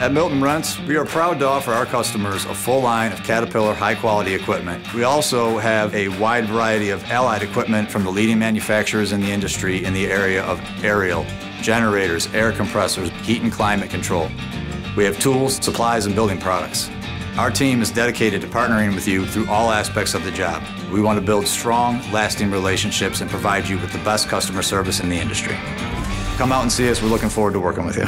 At Milton Rents, we are proud to offer our customers a full line of Caterpillar high quality equipment. We also have a wide variety of allied equipment from the leading manufacturers in the industry in the area of aerial, generators, air compressors, heat and climate control. We have tools, supplies, and building products. Our team is dedicated to partnering with you through all aspects of the job. We want to build strong, lasting relationships and provide you with the best customer service in the industry. Come out and see us. We're looking forward to working with you.